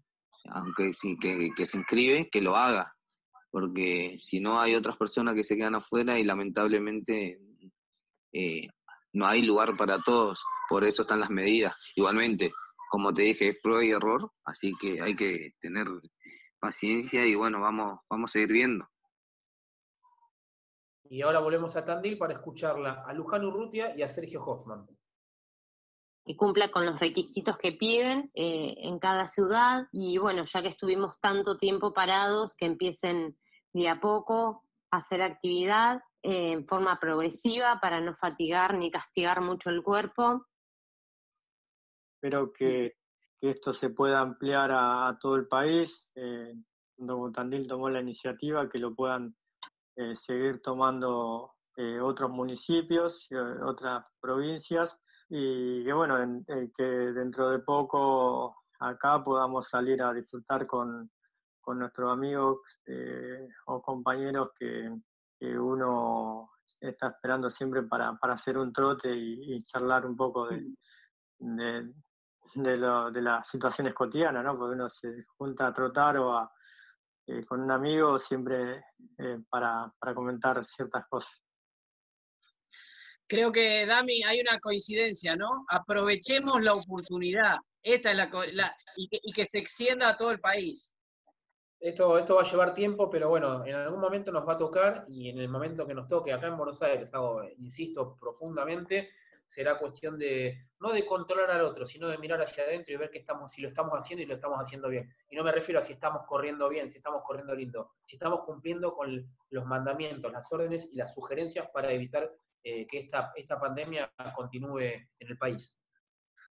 aunque sí, que, se inscribe, que lo haga, porque si no hay otras personas que se quedan afuera y lamentablemente eh, no hay lugar para todos, por eso están las medidas. Igualmente, como te dije, es prueba y error, así que hay que tener paciencia y bueno, vamos, vamos a ir viendo. Y ahora volvemos a Tandil para escucharla a Luján Urrutia y a Sergio Hoffman. Que cumpla con los requisitos que piden eh, en cada ciudad y bueno, ya que estuvimos tanto tiempo parados, que empiecen de a poco a hacer actividad eh, en forma progresiva para no fatigar ni castigar mucho el cuerpo. Espero que, esto se pueda ampliar a, todo el país. Eh, Tandil tomó la iniciativa, que lo puedan eh, seguir tomando eh, otros municipios, eh, otras provincias y que bueno, que dentro de poco acá podamos salir a disfrutar con, nuestros amigos o compañeros que, uno está esperando siempre para, hacer un trote y, charlar un poco de, de, de, las situaciones cotidianas, ¿no? Porque uno se junta a trotar o a, eh, con un amigo siempre eh, para, comentar ciertas cosas. Creo que, Dami, hay una coincidencia, ¿no? Aprovechemos la oportunidad. Esta es la, y, que, se extienda a todo el país. Esto, esto va a llevar tiempo, pero bueno, en algún momento nos va a tocar y en el momento que nos toque acá en Buenos Aires, hago, insisto profundamente, será cuestión de, no de controlar al otro, sino de mirar hacia adentro y ver que estamos, si lo estamos haciendo y lo estamos haciendo bien. Y no me refiero a si estamos corriendo bien, si estamos corriendo lindo, si estamos cumpliendo con los mandamientos, las órdenes y las sugerencias para evitar eh, que esta, esta pandemia continúe en el país.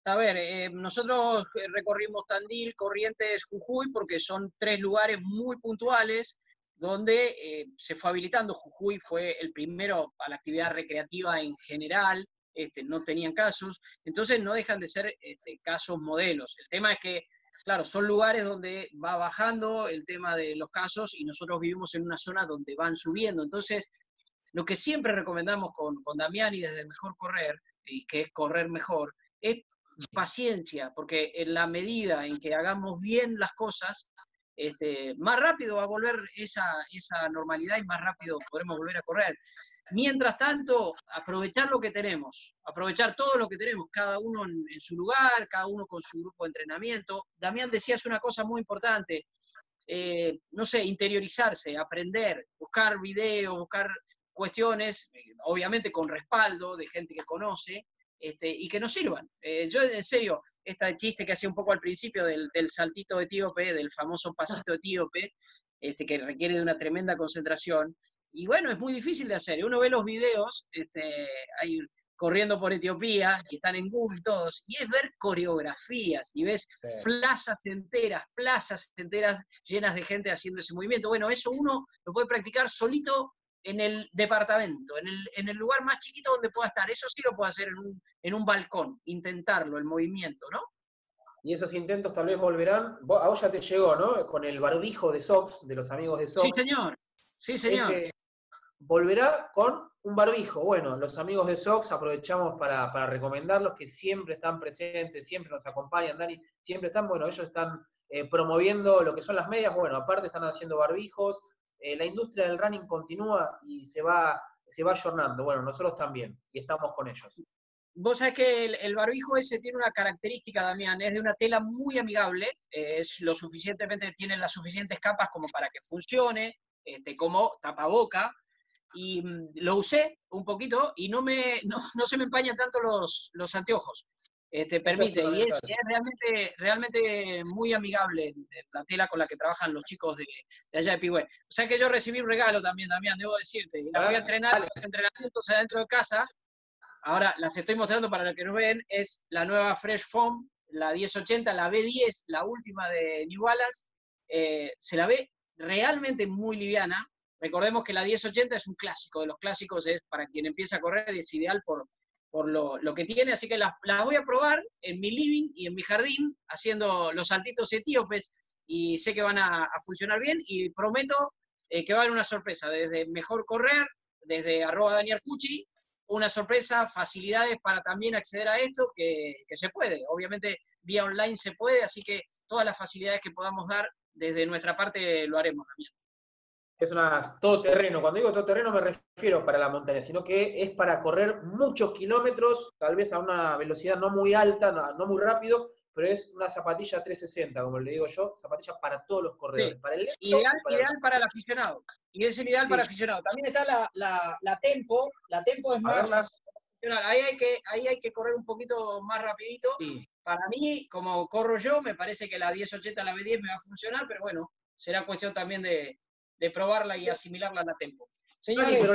A ver, eh, nosotros recorrimos Tandil, Corrientes, Jujuy, porque son tres lugares muy puntuales donde eh, se fue habilitando. Jujuy fue el primero a la actividad recreativa en general, este, no tenían casos, entonces no dejan de ser este, casos modelos. El tema es que, claro, son lugares donde va bajando el tema de los casos y nosotros vivimos en una zona donde van subiendo. Entonces, lo que siempre recomendamos con, con Damián y desde Mejor Correr, y que es correr mejor, es paciencia, porque en la medida en que hagamos bien las cosas, este, más rápido va a volver esa, esa normalidad y más rápido podremos volver a correr. Mientras tanto, aprovechar lo que tenemos, aprovechar todo lo que tenemos, cada uno en, su lugar, cada uno con su grupo de entrenamiento. Damián decías una cosa muy importante, eh, no sé, interiorizarse, aprender, buscar videos, buscar cuestiones, obviamente con respaldo de gente que conoce, este, y que nos sirvan. Eh, yo, en serio, este chiste que hacía un poco al principio del, del saltito etíope, del famoso pasito etíope, este, que requiere de una tremenda concentración, y bueno, es muy difícil de hacer. Uno ve los videos este, ahí corriendo por Etiopía, y están en Google todos, y es ver coreografías, y ves plazas enteras, plazas enteras llenas de gente haciendo ese movimiento. Bueno, eso uno lo puede practicar solito en el departamento, en el, en el lugar más chiquito donde pueda estar. Eso sí lo puede hacer en un, en un balcón, intentarlo, el movimiento, ¿no? Y esos intentos tal vez volverán. A vos ya te llegó, ¿no? Con el barbijo de Sox, de los amigos de Sox. Sí, señor. Sí, señor volverá con un barbijo. Bueno, los amigos de Sox aprovechamos para, recomendarlos que siempre están presentes, siempre nos acompañan, Dani, siempre están, bueno, ellos están eh, promoviendo lo que son las medias, bueno, aparte están haciendo barbijos, eh, la industria del running continúa y se va se va ayornando. Bueno, nosotros también, y estamos con ellos. Vos sabés que el, barbijo ese tiene una característica, Damián, es de una tela muy amigable, es lo suficientemente, tiene las suficientes capas como para que funcione, este, como tapaboca, y mm, lo usé un poquito y no, me, no, se me empañan tanto los, los anteojos. Este, permite, y es, realmente, realmente muy amigable la tela con la que trabajan los chicos de, allá de Pigüé. O sea que yo recibí un regalo también, Damián, debo decirte, y la fui a ah, entrenar, los entrenamientos adentro de casa, ahora las estoy mostrando para los que nos ven, es la nueva Fresh Foam, la 1080, la B10, la última de New Balance, eh, se la ve realmente muy liviana, Recordemos que la 1080 es un clásico, de los clásicos es para quien empieza a correr, es ideal por, por lo, que tiene, así que las, voy a probar en mi living y en mi jardín, haciendo los saltitos etíopes, y sé que van a, funcionar bien, y prometo eh, que va a haber una sorpresa, desde Mejor Correr, desde arroba Daniel Cucci, una sorpresa, facilidades para también acceder a esto, que, que se puede, obviamente vía online se puede, así que todas las facilidades que podamos dar desde nuestra parte lo haremos también es una todoterreno. Cuando digo todoterreno me refiero para la montaña, sino que es para correr muchos kilómetros, tal vez a una velocidad no muy alta, no, muy rápido, pero es una zapatilla 360, como le digo yo, zapatilla para todos los corredores. Para el ideal, para, ideal para el aficionado. Y es el ideal para el aficionado. También está la, la, la tempo, la tempo es más... Ahí hay, que, ahí hay que correr un poquito más rapidito. Para mí, como corro yo, me parece que la 1080, la B10 me va a funcionar, pero bueno, será cuestión también de, de probarla y asimilarla a la tempo. Señores, pero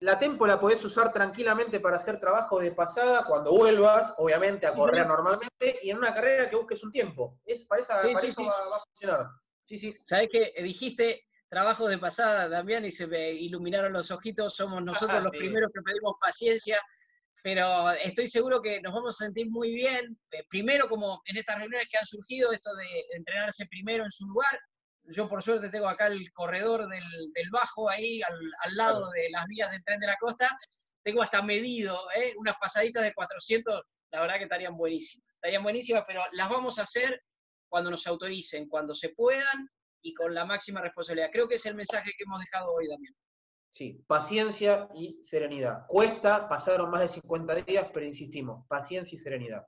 la, tempo la podés usar tranquilamente para hacer trabajo de pasada cuando vuelvas, obviamente, a correr normalmente, y en una carrera que busques un tiempo. Es, para, esa, eso va, a funcionar. Sí, sí. ¿Sabés que dijiste trabajo de pasada también y se me iluminaron los ojitos? Somos nosotros los primeros que pedimos paciencia pero estoy seguro que nos vamos a sentir muy bien. Eh, primero, como en estas reuniones que han surgido, esto de entrenarse primero en su lugar, yo por suerte tengo acá el corredor del, Bajo, ahí al, lado de las vías del tren de la costa. Tengo hasta medido, ¿eh? unas pasaditas de 400, la verdad que estarían buenísimas. Estarían buenísimas, pero las vamos a hacer cuando nos autoricen, cuando se puedan y con la máxima responsabilidad. Creo que es el mensaje que hemos dejado hoy también. Sí, paciencia y serenidad. Cuesta, pasaron más de 50 días, pero insistimos, paciencia y serenidad.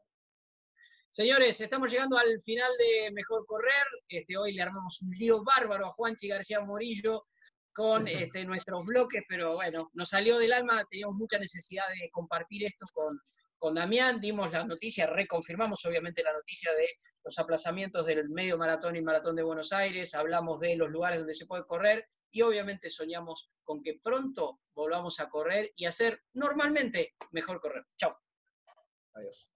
Señores, estamos llegando al final de Mejor Correr. Este, hoy le armamos un lío bárbaro a Juanchi García Morillo con este, nuestros bloques, pero bueno, nos salió del alma, teníamos mucha necesidad de compartir esto con, con Damián, dimos la noticia, reconfirmamos obviamente la noticia de los aplazamientos del medio maratón y maratón de Buenos Aires, hablamos de los lugares donde se puede correr y obviamente soñamos con que pronto volvamos a correr y hacer normalmente mejor correr. Chao. Adiós.